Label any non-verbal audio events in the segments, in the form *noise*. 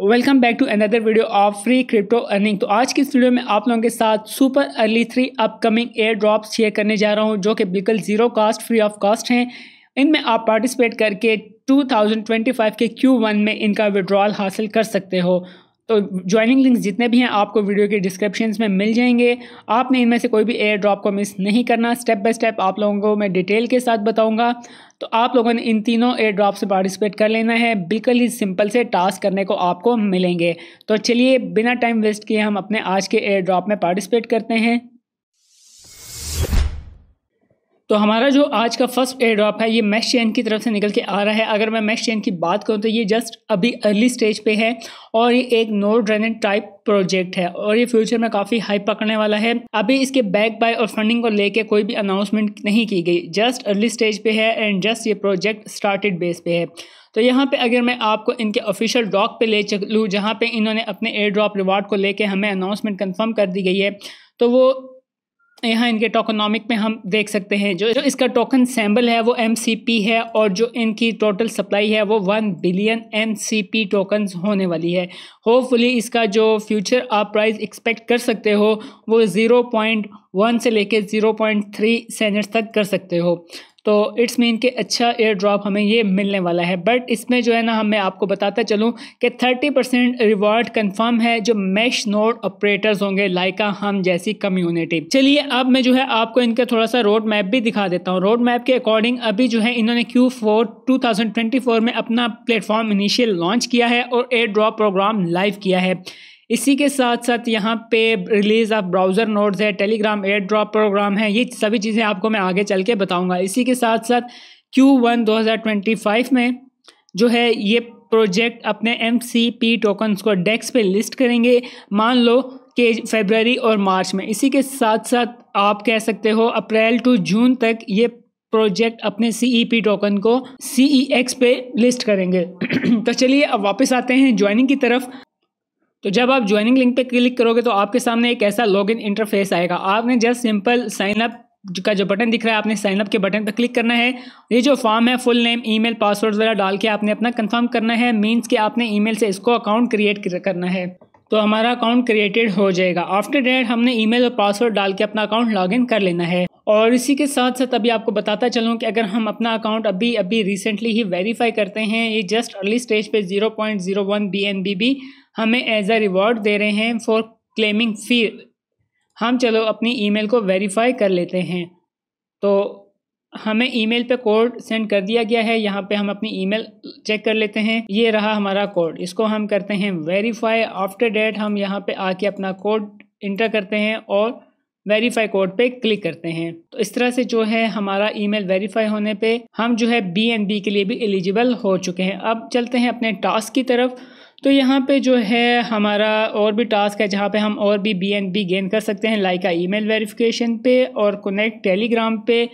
Welcome back to another video of free crypto earning तो आज की इस वीडियो में आप लोगों के साथ super early three upcoming air drops share करने जा रहा हूँ, जो कि बिल्कुल zero cost free of cost हैं। इनमें आप पार्टिसिपेट करके 2025 के Q1 में इनका विड्रॉल हासिल कर सकते हो। तो ज्वाइनिंग लिंक्स जितने भी हैं, आपको वीडियो के डिस्क्रिप्शन में मिल जाएँगे। आपने इनमें से कोई भी एयर ड्रॉप को मिस नहीं करना। स्टेप बाय स्टेप आप लोगों को मैं डिटेल के साथ बताऊँगा। तो आप लोगों ने इन तीनों एयर ड्रॉप से पार्टिसिपेट कर लेना है। बिल्कुल ही सिंपल से टास्क करने को आपको मिलेंगे। तो चलिए, बिना टाइम वेस्ट किए हम अपने आज के एयर ड्रॉप में पार्टिसिपेट करते हैं। तो हमारा जो आज का फ़र्स्ट एयर ड्रॉप है, ये मैश चेन की तरफ़ से निकल के आ रहा है। अगर मैं मैश चेन की बात करूँ तो ये जस्ट अभी अर्ली स्टेज पे है और ये एक नोड रन टाइप प्रोजेक्ट है और ये फ्यूचर में काफ़ी हाई पकड़ने वाला है। अभी इसके बैक बाय और फंडिंग को लेके कोई भी अनाउंसमेंट नहीं की गई। जस्ट अर्ली स्टेज पे है एंड जस्ट ये प्रोजेक्ट स्टार्टेड बेस पे है। तो यहाँ पे अगर मैं आपको इनके ऑफिशियल डॉक पे ले चलूँ, जहाँ पे इन्होंने अपने एयर ड्रॉप रिवार्ड को लेके हमें अनाउंसमेंट कंफर्म कर दी गई है तो वो यहाँ इनके टोकनॉमिक में हम देख सकते हैं, जो जो इसका टोकन सैम्बल है, वो MCP है, और जो इनकी टोटल सप्लाई है, वो वन बिलियन एम टोकन होने वाली है। होपफुली इसका जो फ्यूचर आप प्राइस एक्सपेक्ट कर सकते हो, वो ज़ीरो पॉइंट वन से लेके ज़ीरो पॉइंट थ्री सेनेट्स तक कर सकते हो। तो इट्स मीन कि अच्छा एयर ड्रॉप हमें ये मिलने वाला है। बट इसमें जो है ना, हम आपको बताता चलूँ कि थर्टी परसेंट रिवॉर्ड कन्फर्म है जो मैश नोड ऑपरेटर्स होंगे लाइका हम जैसी कम्युनिटी चलिए, अब मैं जो है आपको इनका थोड़ा सा रोड मैप भी दिखा देता हूँ। रोड मैप के अकॉर्डिंग अभी जो है इन्होंने क्यू फोर में अपना प्लेटफॉर्म इनिशियल लॉन्च किया है और एयर ड्रॉप प्रोग्राम लाइव किया है। इसी के साथ साथ यहाँ पे रिलीज़ ऑफ़ ब्राउज़र नोट्स है टेलीग्राम एयर ड्रॉप प्रोग्राम है, ये सभी चीज़ें आपको मैं आगे चल के बताऊँगा। इसी के साथ साथ क्यू वन दो हज़ार ट्वेंटी फाइव में जो है ये प्रोजेक्ट अपने एम सी पी टोकन्स को डेस्क पे लिस्ट करेंगे। मान लो कि फेबररी और मार्च में। इसी के साथ साथ आप कह सकते हो अप्रैल टू जून तक ये प्रोजेक्ट अपने सी ई पी टोकन को सी ई एक्स पे लिस्ट करेंगे। *clears throat* तो चलिए अब वापस आते हैं ज्वाइनिंग की तरफ़। तो जब आप ज्वाइनिंग लिंक पे क्लिक करोगे तो आपके सामने एक ऐसा लॉगिन इंटरफेस आएगा। आपने जस्ट सिंपल साइन अप का जो बटन दिख रहा है, आपने साइन अप के बटन पर क्लिक करना है। ये जो फॉर्म है फुल नेम ईमेल पासवर्ड वगैरह डाल के आपने अपना कंफर्म करना है। मींस कि आपने ईमेल से इसको अकाउंट क्रिएट करना है। तो हमारा अकाउंट क्रिएटेड हो जाएगा। आफ्टर डेट हमने ईमेल और पासवर्ड डाल के अपना अकाउंट लॉगिन कर लेना है। और इसी के साथ साथ अभी आपको बताता चलूँ कि अगर हम अपना अकाउंट अभी अभी रिसेंटली ही वेरीफाई करते हैं, ये जस्ट अर्ली स्टेज पे zero point zero one B N B B हमें एज अ रिवॉर्ड दे रहे हैं फॉर क्लेमिंग फ़ी हम चलो अपनी ईमेल को वेरीफाई कर लेते हैं। तो हमें ईमेल पे कोड सेंड कर दिया गया है। यहाँ पे हम अपनी ईमेल चेक कर लेते हैं। ये रहा हमारा कोड इसको हम करते हैं वेरीफाई आफ्टर डेट हम यहाँ पे आके अपना कोड इंटर करते हैं और वेरीफाई कोड पे क्लिक करते हैं। तो इस तरह से जो है हमारा ईमेल वेरीफाई होने पे हम जो है बी बी के लिए भी एलिजिबल हो चुके हैं। अब चलते हैं अपने टास्क की तरफ़। तो यहाँ पे जो है हमारा और भी टास्क है जहाँ पे हम और भी बी एन बी गेन कर सकते हैं लाइक ईमेल वेरिफिकेशन पे और कनेक्ट टेलीग्राम पे।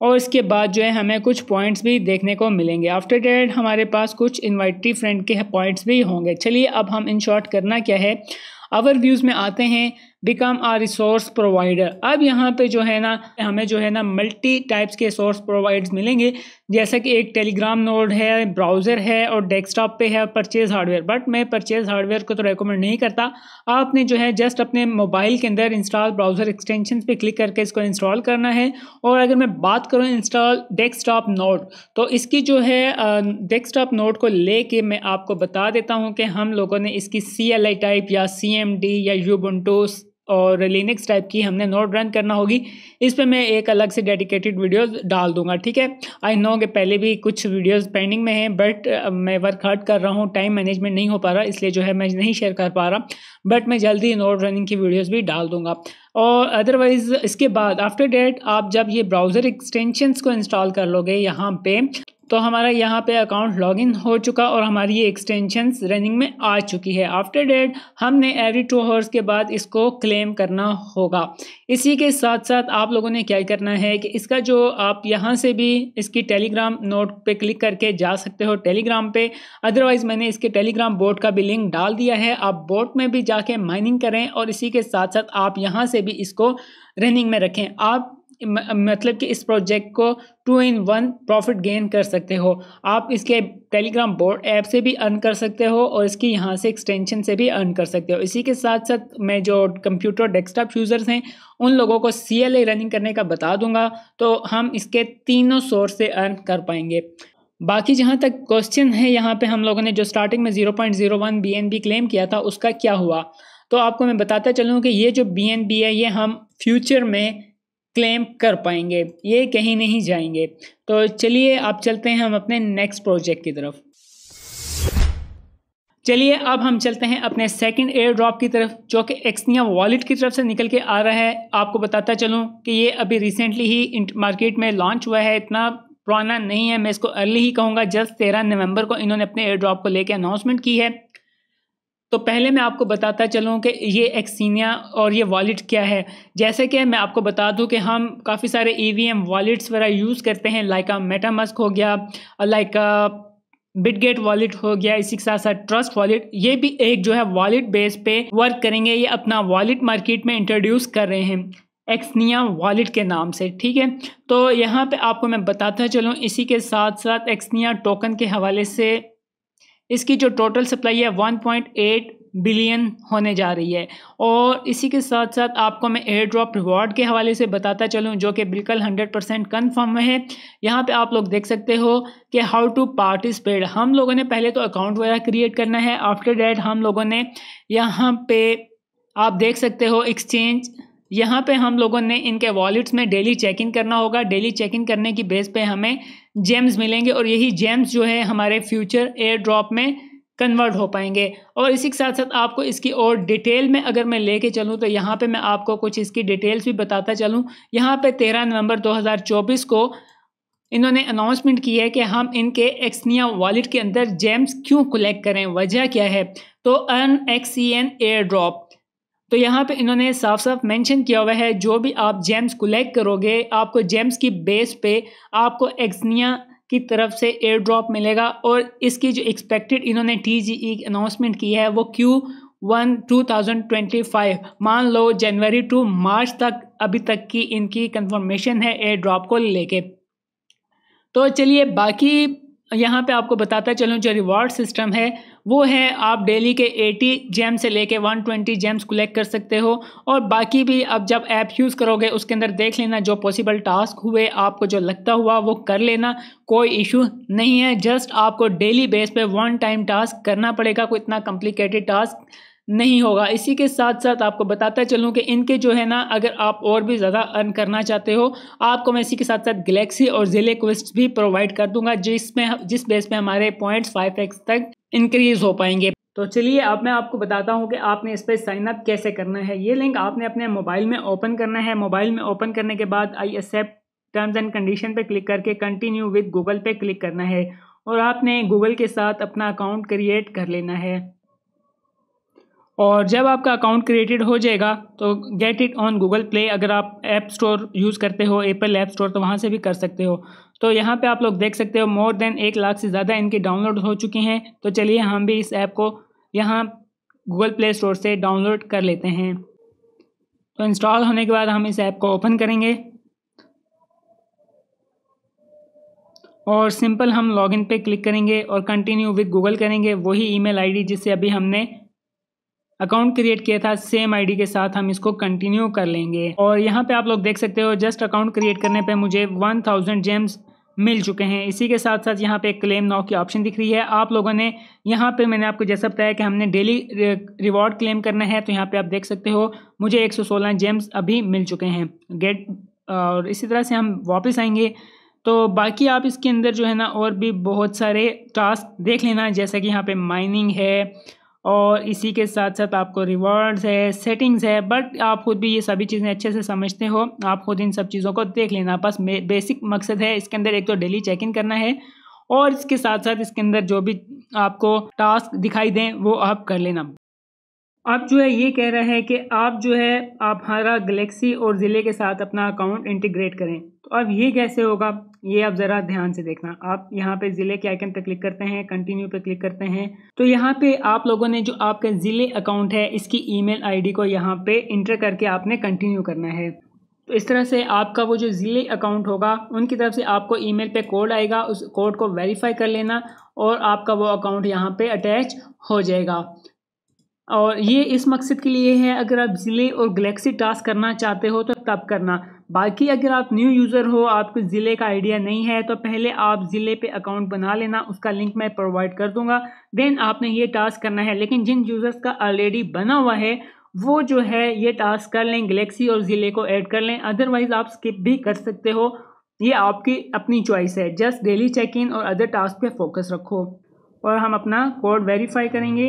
और इसके बाद जो है हमें कुछ पॉइंट्स भी देखने को मिलेंगे। आफ्टर डेट हमारे पास कुछ इन्वाइटी फ्रेंड के पॉइंट्स भी होंगे। चलिए अब हम इन शॉर्ट करना क्या है? आवर व्यूज़ में आते हैं। बिकम आ रिसोर्स प्रोवाइडर अब यहाँ पे जो है ना, हमें जो है ना मल्टी टाइप्स के सोर्स प्रोवाइड्स मिलेंगे। जैसा कि एक टेलीग्राम नोड है ब्राउज़र है और डेस्कटॉप पे है परचेज़ हार्डवेयर बट मैं परचेज़ हार्डवेयर को तो रेकमेंड नहीं करता। आपने जो है जस्ट अपने मोबाइल के अंदर इंस्टॉल ब्राउज़र एक्सटेंशन पे क्लिक करके इसको इंस्टॉल करना है। और अगर मैं बात करूँ इंस्टॉल डेस्कटॉप नोड तो इसकी जो है डेस्कटॉप नोड को ले मैं आपको बता देता हूँ कि हम लोगों ने इसकी सी एल आई टाइप या सी एम डी या यूबुंटोस और लिनक्स टाइप की हमने नोट रन करना होगी। इस पर मैं एक अलग से डेडिकेटेड वीडियोस डाल दूँगा, ठीक है? आई नो कि पहले भी कुछ वीडियोस पेंडिंग में हैं बट मैं वर्क हार्ड कर रहा हूँ टाइम मैनेजमेंट नहीं हो पा रहा, इसलिए जो है मैं नहीं शेयर कर पा रहा। बट मैं जल्दी नोट रनिंग की वीडियोज़ भी डाल दूँगा। और अदरवाइज़ इसके बाद आफ्टर डेट आप जब ये ब्राउज़र एक्सटेंशंस को इंस्टॉल कर लोगे यहाँ पे तो हमारा यहाँ पे अकाउंट लॉगिन हो चुका और हमारी ये एक्सटेंशंस रनिंग में आ चुकी है। आफ्टर डेट हमने एवरी टू आवर्स के बाद इसको क्लेम करना होगा। इसी के साथ साथ आप लोगों ने क्या करना है कि इसका जो आप यहाँ से भी इसकी टेलीग्राम नोट पे क्लिक करके जा सकते हो टेलीग्राम पे। अदरवाइज़ मैंने इसके टेलीग्राम बोर्ड का भी लिंक डाल दिया है। आप बोर्ड में भी जाके माइनिंग करें और इसी के साथ साथ आप यहाँ से भी इसको रनिंग में रखें। आप मतलब कि इस प्रोजेक्ट को two in one profit gain कर सकते हो। आप इसके टेलीग्राम बोर्ड ऐप से भी अर्न कर सकते हो और इसकी यहाँ से एक्सटेंशन से भी अर्न कर सकते हो। इसी के साथ साथ मैं जो कंप्यूटर डेस्कटॉप यूज़र्स हैं, उन लोगों को सीएलए रनिंग करने का बता दूँगा तो हम इसके तीनों सोर्स से अर्न कर पाएँगे। बाकी जहाँ तक क्वेश्चन है, यहाँ पे हम लोगों ने जो स्टार्टिंग में zero point zero one B N B claim किया था, उसका क्या हुआ? तो आपको मैं बताता चलूँ कि ये जो बी है, ये हम फ्यूचर में क्लेम कर पाएँगे। ये कहीं नहीं जाएँगे। तो चलिए, आप चलते हैं हम अपने नेक्स्ट प्रोजेक्ट की तरफ़। चलिए, अब हम चलते हैं अपने सेकंड एयर ड्रॉप की तरफ़, जो कि एक्सनिया वॉलेट की तरफ़ से निकल के आ रहा है। आपको बताता चलूँ कि ये अभी रिसेंटली ही मार्केट में लॉन्च हुआ है, इतना पुराना नहीं है, मैं इसको अर्ली ही कहूँगा जस्ट तेरह नवंबर को इन्होंने अपने एयर ड्रॉप को लेकर अनाउंसमेंट की है। तो पहले मैं आपको बताता चलूँ कि ये एक्सीनिया और ये वॉलेट क्या है। जैसे कि मैं आपको बता दूँ कि हम काफ़ी सारे ई वी एम वॉलेट्स वगैरह यूज़ करते हैं लाइक मेटामस्क हो गया लाइक बिटगेट वॉलेट हो गया, इसी के साथ साथ ट्रस्ट वॉलेट ये भी एक जो है वॉलेट बेस पे वर्क करेंगे, ये अपना वॉलेट मार्केट में इंट्रोड्यूस कर रहे हैं। एक्सनिया वॉलेट के नाम से, ठीक है? तो यहाँ पे आपको मैं बताता चलूँ, इसी के साथ साथ एक्सनिया टोकन के हवाले से इसकी जो टोटल सप्लाई है 1.8 बिलियन होने जा रही है। और इसी के साथ साथ आपको मैं एयर ड्रॉप रिवॉर्ड के हवाले से बताता चलूँ, जो कि बिल्कुल 100 परसेंट कन्फर्म है। यहाँ पे आप लोग देख सकते हो कि हाउ टू पार्टिसिपेट। हम लोगों ने पहले तो अकाउंट वगैरह क्रिएट करना है, आफ्टर डैट हम लोगों ने यहाँ पे आप देख सकते हो, एक्सचेंज यहाँ पे हम लोगों ने इनके वॉलेट्स में डेली चेक इन करना होगा। डेली चेक इन करने की बेस पे हमें जेम्स मिलेंगे और यही जेम्स जो है हमारे फ्यूचर एयर ड्रॉप में कन्वर्ट हो पाएँगे। और इसी के साथ साथ आपको इसकी और डिटेल में अगर मैं लेके चलूँ तो यहाँ पे मैं आपको कुछ इसकी डिटेल्स भी बताता चलूँ। यहाँ पे तेरह नवंबर 2024 को इन्होंने अनाउंसमेंट की है कि हम इनके एक्सनिया वॉलेट के अंदर जेम्स क्यों कलेक्ट करें? वजह क्या है? तो earn X N air drop तो यहाँ पे इन्होंने साफ़ साफ़ मेंशन किया हुआ है, जो भी आप जेम्स कलेक्ट करोगे, आपको जेम्स की बेस पे आपको एक्सनिया की तरफ़ से एयर ड्रॉप मिलेगा और इसकी जो एक्सपेक्टेड इन्होंने टी जी ई अनाउंसमेंट की है, वो Q one two thousand twenty five मान लो जनवरी टू मार्च तक, अभी तक की इनकी कंफर्मेशन है एयर ड्रॉप को लेके। तो चलिए बाकी यहाँ पे आपको बताता चलूँ जो रिवॉर्ड सिस्टम है वो है, आप डेली के 80 जेम से लेके 120 जेम्स कलेक्ट कर सकते हो। और बाकी भी अब जब ऐप यूज़ करोगे, उसके अंदर देख लेना जो पॉसिबल टास्क हुए, आपको जो लगता हुआ, वो कर लेना। कोई इशू नहीं है जस्ट आपको डेली बेस पे वन टाइम टास्क करना पड़ेगा, कोई इतना कॉम्प्लिकेटेड टास्क नहीं होगा। इसी के साथ साथ आपको बताता चलूँ कि इनके जो है ना, अगर आप और भी ज़्यादा अर्न करना चाहते हो, आपको मैं इसी के साथ साथ गलेक्सी और ज़िले क्विस्ट भी प्रोवाइड कर दूँगा, जिसमें जिस बेस पे हमारे पॉइंट्स फाइव एक्स तक इंक्रीज़ हो पाएँगे। तो चलिए अब मैं आपको बताता हूँ कि आपने इस पर साइन अप कैसे करना है। ये लिंक आपने अपने मोबाइल में ओपन करना है। मोबाइल में ओपन करने के बाद I accept terms and condition पे क्लिक करके कंटिन्यू विद गूगल पे क्लिक करना है और आपने गूगल के साथ अपना अकाउंट क्रिएट कर लेना है। और जब आपका अकाउंट क्रिएटेड हो जाएगा तो get it on Google Play अगर आप ऐप स्टोर यूज़ करते हो एप्पल ऐप स्टोर तो वहाँ से भी कर सकते हो। तो यहाँ पे आप लोग देख सकते हो मोर देन एक लाख से ज़्यादा इनके डाउनलोड हो चुके हैं। तो चलिए हम भी इस ऐप को यहाँ गूगल प्ले स्टोर से डाउनलोड कर लेते हैं। तो इंस्टॉल होने के बाद हम इस ऐप को ओपन करेंगे। और सिंपल हम लॉगिन पे क्लिक करेंगे और कंटिन्यू विद गूगल करेंगे। वही ईमेल आईडी जिससे अभी हमने अकाउंट क्रिएट किया था सेम आईडी के साथ हम इसको कंटिन्यू कर लेंगे। और यहाँ पे आप लोग देख सकते हो जस्ट अकाउंट क्रिएट करने पे मुझे वन थाउज़ेंड जेम्स मिल चुके हैं। इसी के साथ साथ यहाँ पे क्लेम नाउ की ऑप्शन दिख रही है। आप लोगों ने यहाँ पे मैंने आपको जैसा बताया कि हमने डेली रिवॉर्ड क्लेम करना है तो यहाँ पे आप देख सकते हो, मुझे 116 जेम्स अभी मिल चुके हैं। गेट और इसी तरह से हम वापस आएँगे। तो बाकी आप इसके अंदर जो है ना, और भी बहुत सारे टास्क देख लेना, जैसा कि यहाँ पे माइनिंग है और इसी के साथ साथ आपको रिवॉर्ड्स है सेटिंग्स है बट आप खुद भी ये सभी चीज़ें अच्छे से समझते हो। आप खुद इन सब चीज़ों को देख लेना। बस बेसिक मकसद है, इसके अंदर एक तो डेली चेक इन करना है और इसके साथ साथ इसके अंदर जो भी आपको टास्क दिखाई दें, वो आप कर लेना। अब जो है ये कह रहा है कि आप जो है आप हमारा गलेक्सी और ज़िले के साथ अपना अकाउंट इंटीग्रेट करें। तो अब ये कैसे होगा, ये आप ज़रा ध्यान से देखना। आप यहाँ पे ज़िले के आइकन पे क्लिक करते हैं, कंटिन्यू पे क्लिक करते हैं। तो यहाँ पे आप लोगों ने जो आपका ज़िले अकाउंट है, इसकी ईमेल आईडी को यहाँ पे इंटर करके आपने कंटिन्यू करना है। तो इस तरह से आपका वो जो ज़िले अकाउंट होगा, उनकी तरफ़ से आपको ईमेल पे कोड आएगा, उस कोड को वेरीफाई कर लेना और आपका वो अकाउंट यहाँ पे अटैच हो जाएगा। और ये इस मकसद के लिए है, अगर आप ज़िले और गलेक्सी टास्क करना चाहते हो तो तब करना। बाकी अगर आप न्यू यूज़र हो, आपको ज़िले का आइडिया नहीं है तो पहले आप ज़िले पे अकाउंट बना लेना, उसका लिंक मैं प्रोवाइड कर दूँगा। देन आपने ये टास्क करना है, लेकिन जिन यूज़र्स का ऑलरेडी बना हुआ है, वो जो है, ये टास्क कर लें, गलेक्सी और ज़िले को ऐड कर लें अदरवाइज़ आप स्किप भी कर सकते हो। ये आपकी अपनी चॉइस है जस्ट डेली चेक इन और अदर टास्क पे फोकस रखो। और हम अपना कोड वेरीफाई करेंगे।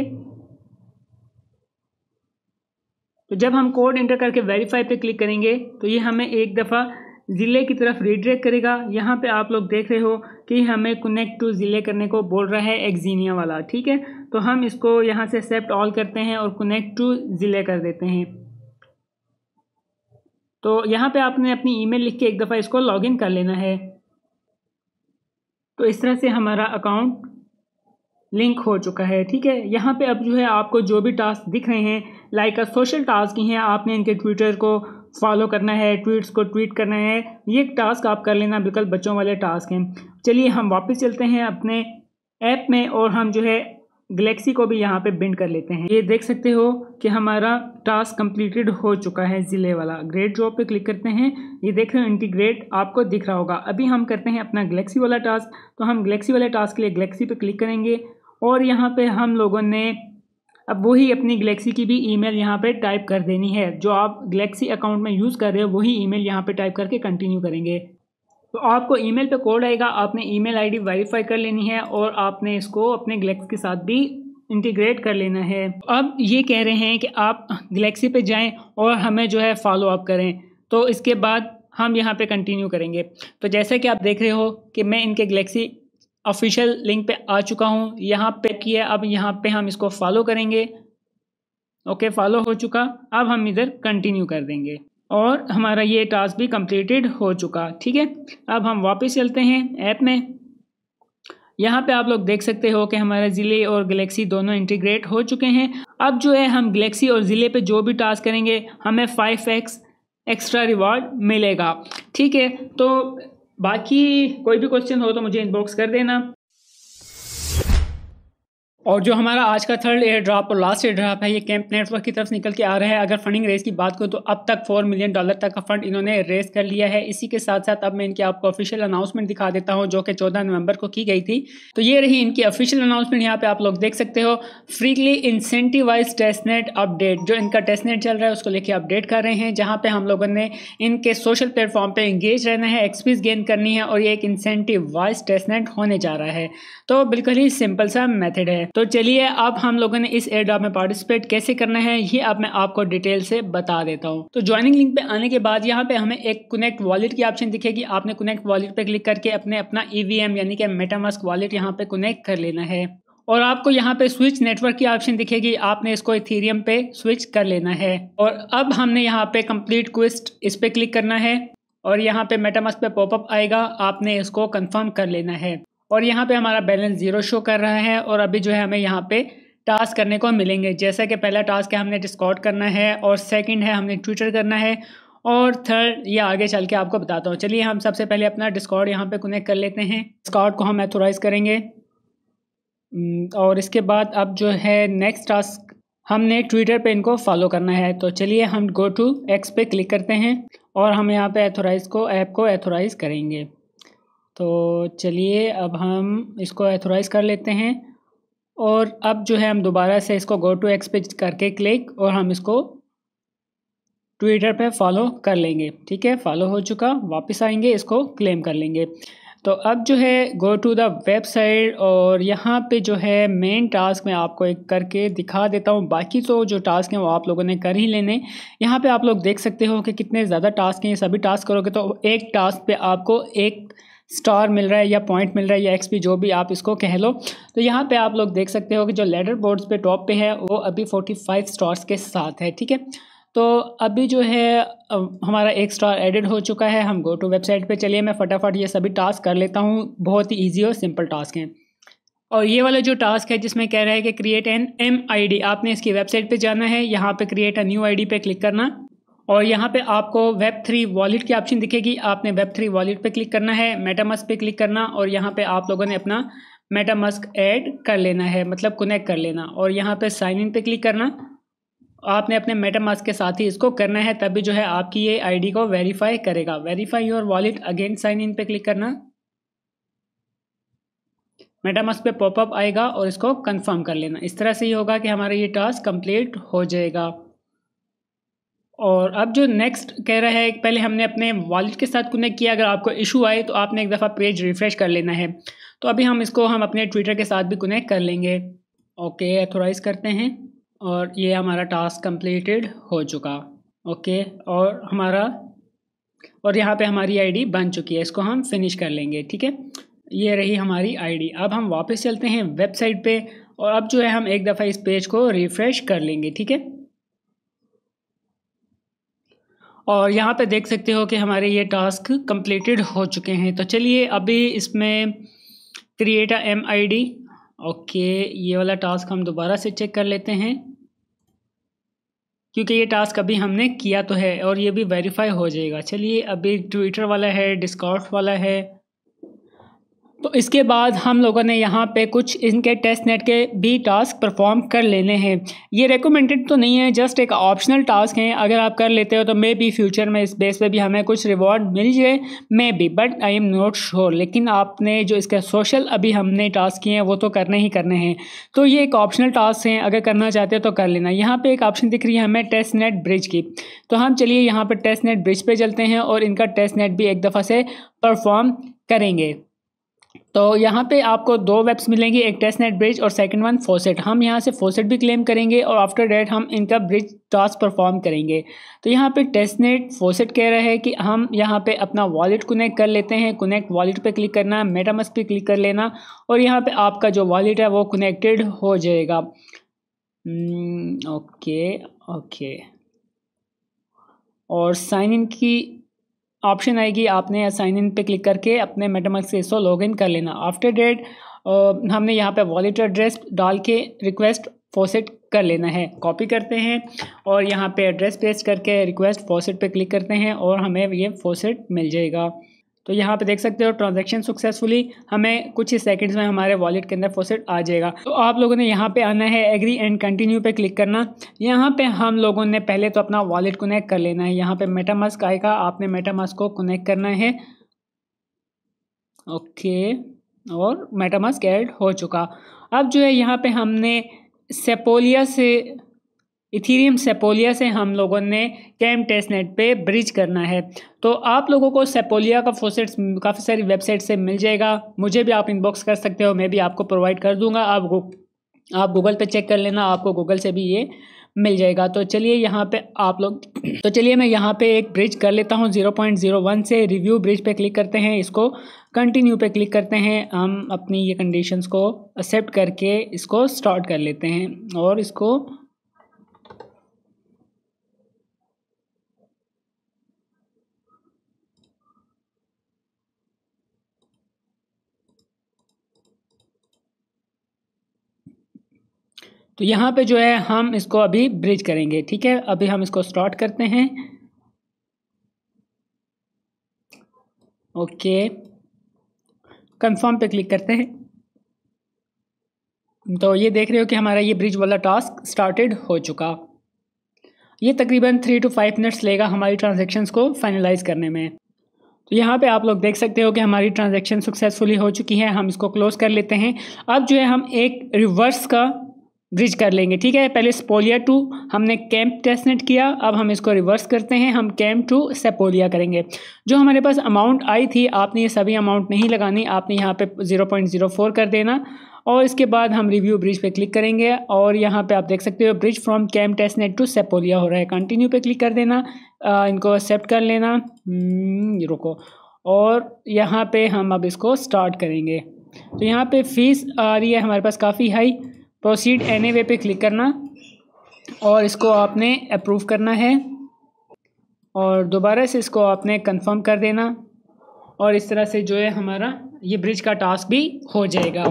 तो जब हम कोड एंटर करके वेरीफाई पे क्लिक करेंगे तो ये हमें एक दफ़ा ज़िले की तरफ़ रीडायरेक्ट करेगा। यहाँ पे आप लोग देख रहे हो कि हमें कनेक्ट टू ज़िले करने को बोल रहा है एक्जीनिया वाला, ठीक है? तो हम इसको यहाँ से एक्सेप्ट ऑल करते हैं और कनेक्ट टू ज़िले कर देते हैं। तो यहाँ पे आपने अपनी ईमेल लिख के एक दफ़ा इसको लॉगिन कर लेना है। तो इस तरह से हमारा अकाउंट लिंक हो चुका है, ठीक है? यहाँ पे अब जो है आपको जो भी टास्क दिख रहे हैं लाइक अ सोशल टास्क ही हैं, आपने इनके ट्विटर को फॉलो करना है ट्वीट्स को ट्वीट करना है, ये टास्क आप कर लेना, बिल्कुल बच्चों वाले टास्क हैं। चलिए हम वापस चलते हैं अपने ऐप में और हम जो है गलेक्सी को भी यहाँ पे बिंड कर लेते हैं। ये देख सकते हो कि हमारा टास्क कंप्लीटेड हो चुका है, ज़िले वाला। ग्रेट जॉब पे क्लिक करते हैं। ये देख रहे हो इंटीग्रेट आपको दिख रहा होगा। अभी हम करते हैं अपना गलेक्सी वाला टास्क तो हम गलेक्सी वाले टास्क के लिए गलेक्सी पे क्लिक करेंगे। और यहाँ पे हम लोगों ने अब वही अपनी गलेक्सी की भी ईमेल यहाँ पे टाइप कर देनी है। जो आप गलेक्सी अकाउंट में यूज़ कर रहे हो, वही ईमेल यहाँ पे टाइप करके कंटिन्यू करेंगे। तो आपको ईमेल पे कोड आएगा, आपने ईमेल आईडी वेरीफाई कर लेनी है और आपने इसको अपने गलेक्स के साथ भी इंटीग्रेट कर लेना है। अब ये कह रहे हैं कि आप गलेक्सी पे जाएँ और हमें जो है फॉलो अप करें। तो इसके बाद हम यहाँ पे कंटिन्यू करेंगे। तो जैसे कि आप देख रहे हो कि मैं इनके गलेक्सी ऑफिशियल लिंक पे आ चुका हूँ, यहाँ पे किया अब यहाँ पे हम इसको फॉलो करेंगे। ओके फॉलो हो चुका, अब हम इधर कंटिन्यू कर देंगे। और हमारा ये टास्क भी कंप्लीटेड हो चुका, ठीक है? अब हम वापस चलते हैं ऐप में। यहाँ पे आप लोग देख सकते हो कि हमारे ज़िले और गलेक्सी दोनों इंटीग्रेट हो चुके हैं। अब जो है, हम गलेक्सी और ज़िले पे जो भी टास्क करेंगे, हमें फाइव एक्स एक्स्ट्रा रिवॉर्ड मिलेगा, ठीक है? तो बाकी कोई भी क्वेश्चन हो तो मुझे इनबॉक्स कर देना। और जो हमारा आज का थर्ड एयर ड्रॉप और लास्ट एयर ड्रॉप है, ये कैंप नेटवर्क की तरफ़ निकल के आ रहा है। अगर फंडिंग रेस की बात करूँ तो अब तक फोर मिलियन डॉलर तक का फंड इन्होंने रेस कर लिया है। इसी के साथ साथ अब मैं इनकी आपको ऑफिशियल अनाउंसमेंट दिखा देता हूँ, जो कि चौदह नवंबर को की गई थी। तो ये रही इनकी ऑफिशियल अनाउंसमेंट यहाँ पे आप लोग देख सकते हो फ्रीली इंसेंटिवाइज टेस्टनेट अपडेट जो इनका टेस्टनेट चल रहा है, उसको लेके अपडेट कर रहे हैं, जहाँ पे हम लोगों ने इनके सोशल प्लेटफॉर्म पर इंगेज रहना है एक्सपीरियंस गेन करनी है और ये एक इंसेंटिवाइज टेस्टनेट होने जा रहा है। तो बिल्कुल ही सिंपल सा मेथड है। तो चलिए अब हम लोगों ने इस एयर ड्रॉप में पार्टिसिपेट कैसे करना है, ये अब मैं आपको डिटेल से बता देता हूँ। तो ज्वाइनिंग लिंक पे आने के बाद यहाँ पे हमें एक कनेक्ट वॉलेट की ऑप्शन दिखेगी। आपने कनेक्ट वॉलेट पे क्लिक करके अपने, अपना ई e यानी कि मेटामास्क वॉलेट यहाँ पे कनेक्ट कर लेना है। और आपको यहाँ पे स्विच नेटवर्क की ऑप्शन दिखेगी। आपने इसको इथीरियम पे स्विच कर लेना है। और अब हमने यहाँ पे कंप्लीट क्विस्ट इस पे क्लिक करना है। और यहाँ पे मेटामास्क पे पॉपअप आएगा। आपने इसको कंफर्म कर लेना है। और यहाँ पे हमारा बैलेंस ज़ीरो शो कर रहा है और अभी जो है हमें यहाँ पे टास्क करने को मिलेंगे। जैसा कि पहला टास्क है हमने डिस्कॉट करना है और सेकंड है हमने ट्विटर करना है और थर्ड ये आगे चल के आपको बताता हूँ। चलिए हम सबसे पहले अपना डिस्कॉर्ड यहाँ पे कनेक्ट कर लेते हैं। डिस्कॉर्ड को हम एथोराइज़ करेंगे। हम्म, और इसके बाद अब जो है नेक्स्ट टास्क हमने ट्विटर पे इनको फॉलो करना है। तो चलिए हम गो टू एक्स पे क्लिक करते हैं और हम यहाँ पे एथोराइज़ को ऐप को एथोराइज़ करेंगे। तो चलिए अब हम इसको एथोराइज़ कर लेते हैं और अब जो है हम दोबारा से इसको गो टू एक्स पे करके क्लिक और हम इसको ट्विटर पे फॉलो कर लेंगे। ठीक है? फॉलो हो चुका, वापस आएँगे, इसको क्लेम कर लेंगे। तो अब जो है गो टू द वेबसाइट और यहाँ पे जो है मेन टास्क मैं आपको एक करके दिखा देता हूँ। बाकी तो जो टास्क हैं वो आप लोगों ने कर ही लेने। यहाँ पे आप लोग देख सकते हो कि कितने ज़्यादा टास्क हैं सभी टास्क करोगे तो एक टास्क पे आपको एक स्टार मिल रहा है या पॉइंट मिल रहा है या एक्सपी जो भी आप इसको कह लो। तो यहाँ पे आप लोग देख सकते हो कि जो लेडर बोर्ड्स पे टॉप पे है, वो अभी फोर्टी फाइव स्टार्स के साथ है, ठीक है? तो अभी जो है हमारा एक स्टार एडिड हो चुका है। हम गो टू वेबसाइट पे चलिए, मैं फटाफट ये सभी टास्क कर लेता हूँ। बहुत ही ईजी और सिंपल टास्क हैं। और ये वाला जो टास्क है, जिसमें कह रहा है कि create an M I D आपने इसकी वेबसाइट पे जाना है। यहाँ पे create a new I D पे क्लिक करना। और यहाँ पे आपको वेब थ्री वॉलेट की ऑप्शन दिखेगी। आपने वेब थ्री वॉलेट पे क्लिक करना है मेटामस्क पे क्लिक करना और यहाँ पे आप लोगों ने अपना मेटामस्क ऐड कर लेना है मतलब कनेक्ट कर लेना और यहाँ पे साइन इन पे क्लिक करना। आपने अपने मेटामास्क के साथ ही इसको करना है, तभी जो है आपकी ये आईडी को वेरीफाई करेगा। Verify your wallet again sign in पे क्लिक करना। मेटामास्क पे पॉपअप आएगा और इसको कंफर्म कर लेना। इस तरह से ही होगा कि हमारा ये टास्क कंप्लीट हो जाएगा। और अब जो नेक्स्ट कह रहा है, पहले हमने अपने वॉलेट के साथ कनेक्ट किया, अगर आपको इशू आए तो आपने एक दफ़ा पेज रिफ़्रेश कर लेना है। तो अभी हम इसको, हम अपने ट्विटर के साथ भी कनेक्ट कर लेंगे। ओके एथोराइज़ करते हैं और ये हमारा टास्क कंप्लीटेड हो चुका। ओके और हमारा, और यहाँ पे हमारी आईडी बन चुकी है। इसको हम फिनिश कर लेंगे, ठीक है? ये रही हमारी आईडी अब हम वापस चलते हैं वेबसाइट पे और अब जो है हम एक दफ़ा इस पेज को रिफ़्रेश कर लेंगे, ठीक है? और यहाँ पे देख सकते हो कि हमारे ये टास्क कंप्लीटेड हो चुके हैं। तो चलिए, अभी इसमें create M I D okay ये वाला टास्क हम दोबारा से चेक कर लेते हैं। क्योंकि ये टास्क अभी हमने किया तो है और ये भी वेरीफाई हो जाएगा। चलिए, अभी ट्विटर वाला है डिस्कॉर्ड वाला है तो इसके बाद हम लोगों ने यहाँ पे कुछ इनके टेस्ट नेट के भी टास्क परफॉर्म कर लेने हैं। ये रिकमेंडेड तो नहीं है जस्ट एक ऑप्शनल टास्क हैं। अगर आप कर लेते हो तो मे बी फ्यूचर में इस बेस पे भी हमें कुछ रिवॉर्ड मिल जाए maybe but I am not sure लेकिन आपने जो इसका सोशल अभी हमने टास्क किए हैं, वो तो करने ही करने हैं। तो ये एक ऑप्शनल टास्क हैं, अगर करना चाहते हो तो कर लेना। यहाँ पर एक ऑप्शन दिख रही है हमें टेस्ट नेट ब्रिज की। तो हम चलिए यहाँ पर टेस्ट नेट ब्रिज पर चलते हैं और इनका टेस्ट नेट भी एक दफ़ा से परफॉर्म करेंगे। तो यहाँ पे आपको दो वेब्स मिलेंगी एक टेस्ट नेट ब्रिज और सेकंड वन फोसेट हम यहाँ से फोसेट भी क्लेम करेंगे और आफ्टर डेट हम इनका ब्रिज टास्क परफॉर्म करेंगे। तो यहाँ पे टेस्ट नेट फोसेट कह रहा है कि हम यहाँ पे अपना वॉलेट कनेक्ट कर लेते हैं। कनेक्ट वॉलेट पे क्लिक करना है मेटामस पे क्लिक कर लेना और यहाँ पर आपका जो वॉलेट है वो कनेक्टेड हो जाएगा। ओके hmm, ओके और साइन इन की ऑप्शन आएगी, आपने साइन इन पे क्लिक करके अपने मेटामक्स से इसको लॉगिन कर लेना। आफ्टर डेट हमने यहाँ पे वॉलेट एड्रेस डाल के रिक्वेस्ट फॉसेट कर लेना है। कॉपी करते हैं और यहाँ पे एड्रेस पेस्ट करके रिक्वेस्ट फॉसेट पे क्लिक करते हैं और हमें ये फॉसेट मिल जाएगा। तो यहाँ पे देख सकते हो ट्रांजैक्शन सक्सेसफुली हमें कुछ ही सेकंड्स में हमारे वॉलेट के अंदर फोसेट आ जाएगा। तो आप लोगों ने यहाँ पे आना है एग्री एंड कंटिन्यू पे क्लिक करना। यहाँ पे हम लोगों ने पहले तो अपना वॉलेट कनेक्ट कर लेना है। यहाँ पे मेटामास्क आएगा, आपने मेटामास्क को कनेक्ट करना है। ओके और मेटामास्क ऐड हो चुका। अब जो है यहाँ पे हमने सेपोलिया से इथीरियम सेपोलिया से हम लोगों ने कैम टेस्ट नेट पे ब्रिज करना है। तो आप लोगों को सेपोलिया का फोसेट्स, काफ़ी सारी वेबसाइट से मिल जाएगा। मुझे भी आप इनबॉक्स कर सकते हो, मैं भी आपको प्रोवाइड कर दूँगा। आप आप गूगल पे चेक कर लेना, आपको गूगल से भी ये मिल जाएगा। तो चलिए यहाँ पे आप लोग तो चलिए मैं यहाँ पे एक ब्रिज कर लेता हूँ। ज़ीरो पॉइंट ज़ीरो वन से रिव्यू ब्रिज पे क्लिक करते हैं। इसको कंटिन्यू पे क्लिक करते हैं। हम अपनी ये कंडीशंस को एक्सेप्ट करके इसको स्टार्ट कर लेते हैं और इसको तो यहाँ पे जो है, हम इसको अभी ब्रिज करेंगे, ठीक है? अभी हम इसको स्टार्ट करते हैं। ओके कंफर्म पे क्लिक करते हैं। तो ये देख रहे हो कि हमारा ये ब्रिज वाला टास्क स्टार्टेड हो चुका। ये तकरीबन थ्री टू फाइव मिनट्स लेगा हमारी ट्रांजेक्शन्स को फाइनलाइज करने में। तो यहाँ पे आप लोग देख सकते हो कि हमारी ट्रांजैक्शन सक्सेसफुली हो चुकी है, हम इसको क्लोज कर लेते हैं। अब जो है, हम एक रिवर्स का ब्रिज कर लेंगे ठीक है? पहले स्पोलिया टू हमने कैंप टेस्टनेट किया अब हम इसको रिवर्स करते हैं हम कैंप टू सेपोलिया करेंगे। जो हमारे पास अमाउंट आई थी आपने ये सभी अमाउंट नहीं लगानी आपने यहाँ पे ज़ीरो पॉइंट ज़ीरो फोर कर देना और इसके बाद हम रिव्यू ब्रिज पे क्लिक करेंगे और यहाँ पे आप देख सकते हो bridge from camp testnet to Sepolia हो रहा है। कंटिन्यू पे क्लिक कर देना आ, इनको एक्सेप्ट कर लेना हम्म, रुको और यहाँ पे हम अब इसको स्टार्ट करेंगे। तो यहाँ पे फ़ीस आ रही है हमारे पास काफ़ी हाई प्रोसीड एन वे पे क्लिक करना और इसको आपने अप्रूव करना है। और दोबारा से इसको आपने कंफर्म कर देना और इस तरह से जो है हमारा ये ब्रिज का टास्क भी हो जाएगा।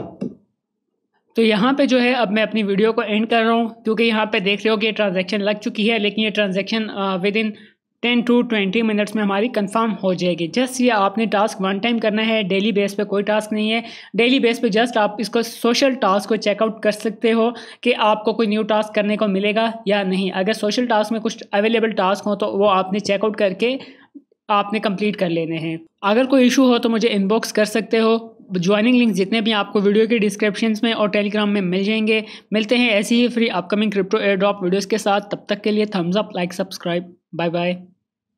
तो यहाँ पे जो है अब मैं अपनी वीडियो को एंड कर रहा हूँ, क्योंकि यहाँ पे देख रहे हो कि ये ट्रांजैक्शन लग चुकी है, लेकिन ये transaction within ten to twenty minutes में हमारी कंफर्म हो जाएगी। जस्ट ये आपने टास्क वन टाइम करना है, डेली बेस पे कोई टास्क नहीं है। डेली बेस पे जस्ट आप इसको सोशल टास्क को चेकआउट कर सकते हो कि आपको कोई न्यू टास्क करने को मिलेगा या नहीं। अगर सोशल टास्क में कुछ अवेलेबल टास्क हो तो वो आपने चेकआउट करके आपने कंप्लीट कर लेने हैं। अगर कोई इशू हो तो मुझे इनबॉक्स कर सकते हो। ज्वाइनिंग लिंक जितने भी आपको वीडियो के डिस्क्रिप्शन में और टेलीग्राम में मिल जाएँगे। मिलते हैं ऐसी ही free upcoming crypto air drop videos के साथ। तब तक के लिए thumbs up like subscribe bye bye